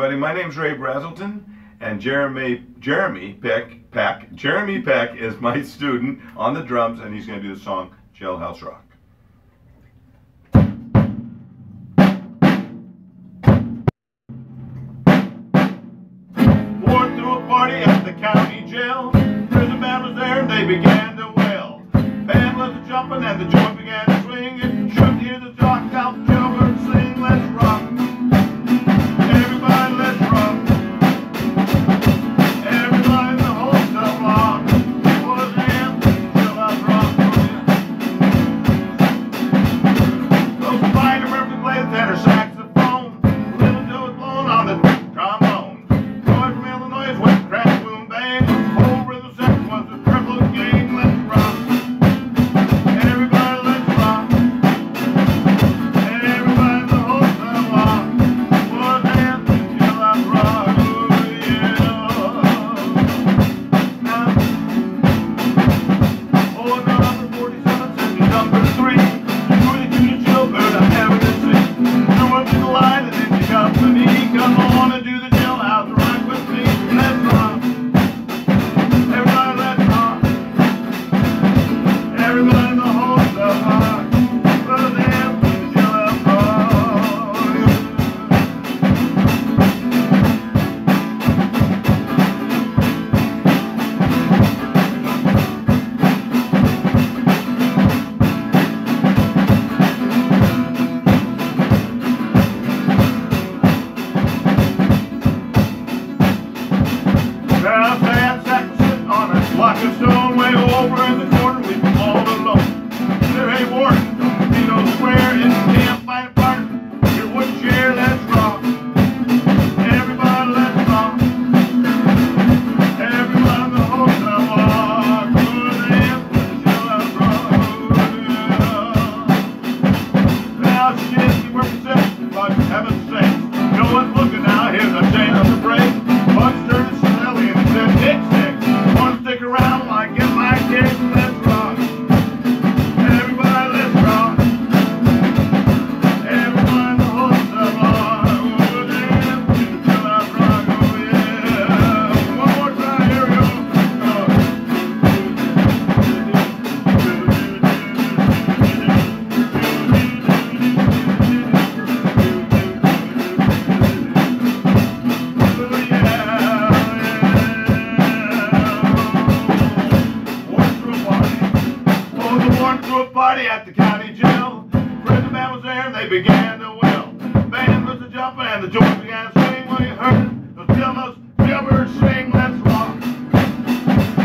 everybody. My name's Ray Braselton, and Jeremy Jeremy Peck Peck Jeremy Peck is my student on the drums, and he's going to do the song Jailhouse Rock. Wore through a party at the county jail. Prison band was there, and they began to wail. Band was jumping, and the joint began to swing. It should hear the jock on a stone way over in the corner. We were all alone. There ain't Warden, Party at the county jail. Prison band was there and they began to wail. Band was a jumping and the joint began to swing when you heard those jailhouse jailbirds sing. Let's rock.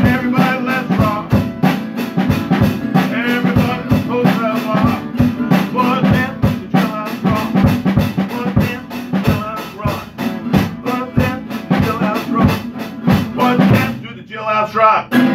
Everybody, let's rock. Everybody, to that rock. Dance to the jailhouse rock? Dance to the jailhouse rock? Dance to the jailhouse rock? What dance to the jailhouse rock?